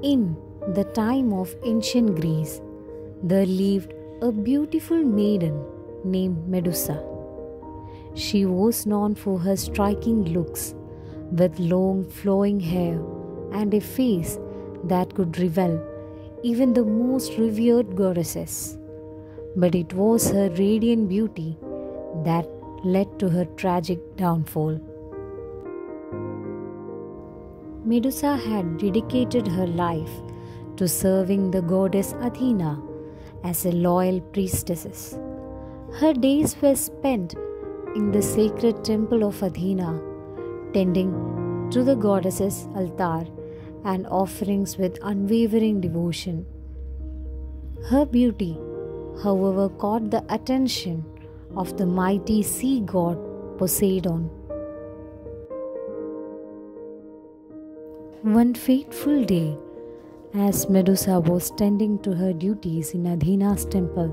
In the time of ancient Greece, there lived a beautiful maiden named Medusa. She was known for her striking looks, with long flowing hair and a face that could rival even the most revered goddesses. But it was her radiant beauty that led to her tragic downfall. Medusa had dedicated her life to serving the goddess Athena as a loyal priestess. Her days were spent in the sacred temple of Athena, tending to the goddess's altar and offerings with unwavering devotion. Her beauty, however, caught the attention of the mighty sea god Poseidon. One fateful day, as Medusa was tending to her duties in Athena's temple,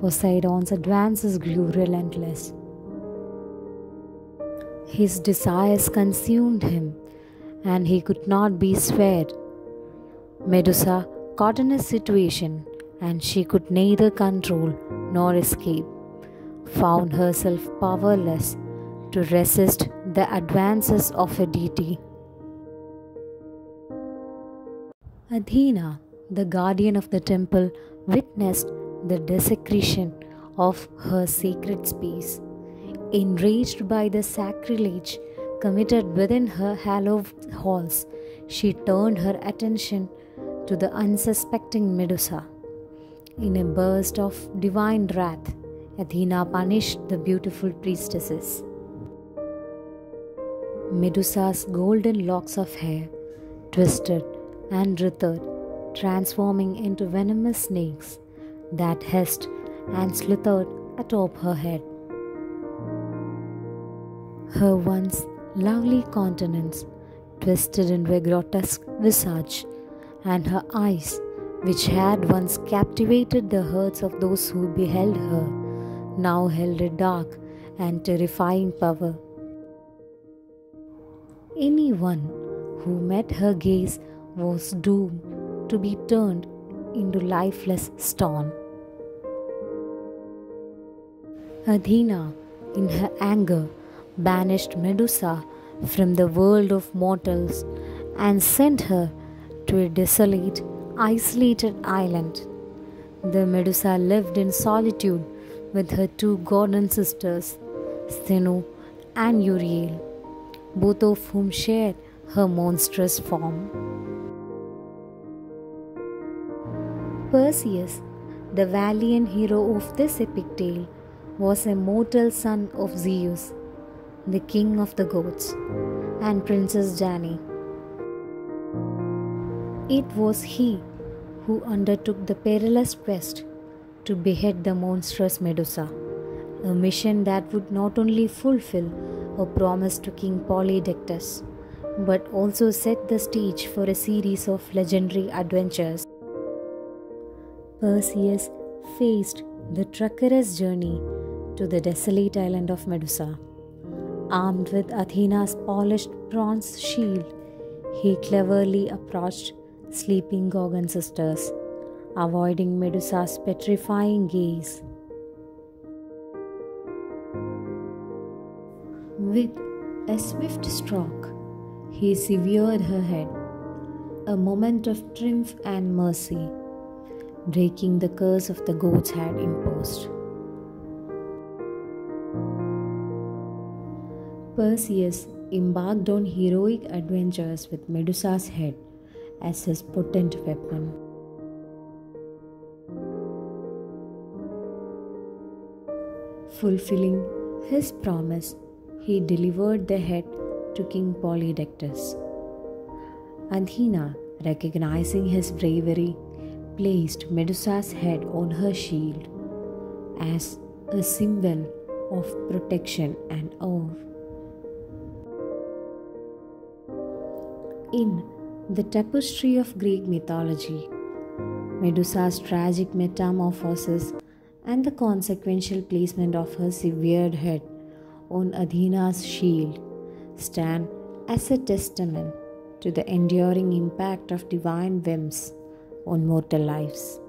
Poseidon's advances grew relentless. His desires consumed him, and he could not be spared. Medusa, caught in a situation and she could neither control nor escape, found herself powerless to resist the advances of a deity. Athena, the guardian of the temple, witnessed the desecration of her sacred space. Enraged by the sacrilege committed within her hallowed halls, she turned her attention to the unsuspecting Medusa. In a burst of divine wrath, Athena punished the beautiful priestesses. Medusa's golden locks of hair twisted and writhed, transforming into venomous snakes that hissed and slithered atop her head. Her once lovely countenance twisted into a grotesque visage, and her eyes, which had once captivated the hearts of those who beheld her, now held a dark and terrifying power. Anyone who met her gaze was doomed to be turned into lifeless stone. Athena, in her anger, banished Medusa from the world of mortals and sent her to a desolate, isolated island. The Medusa lived in solitude with her two golden sisters, Stheno and Euryale, both of whom shared her monstrous form. Perseus, the valiant hero of this epic tale, was a mortal son of Zeus, the king of the gods, and Princess Danae. It was he who undertook the perilous quest to behead the monstrous Medusa, a mission that would not only fulfill a promise to King Polydectes, but also set the stage for a series of legendary adventures. Perseus faced the treacherous journey to the desolate island of Medusa. Armed with Athena's polished bronze shield, he cleverly approached sleeping Gorgon sisters, avoiding Medusa's petrifying gaze. With a swift stroke, he severed her head, a moment of triumph and mercy, breaking the curse of the gods had imposed. Perseus embarked on heroic adventures with Medusa's head as his potent weapon. Fulfilling his promise, he delivered the head to King Polydectes. Athena, recognizing his bravery, placed Medusa's head on her shield as a symbol of protection and awe. In the tapestry of Greek mythology, Medusa's tragic metamorphosis and the consequential placement of her severed head on Athena's shield stand as a testament to the enduring impact of divine whims on mortal lives.